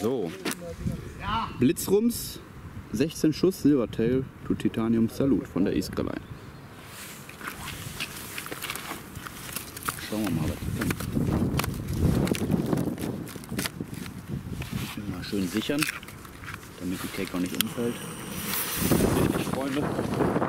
So. Blitzrums, 16 Schuss Silvertail to Titanium Salut von der Iskrelein. Schauen wir mal, was hier. Mal schön sichern, damit die Cake auch nicht umfällt. Fertig, Freunde.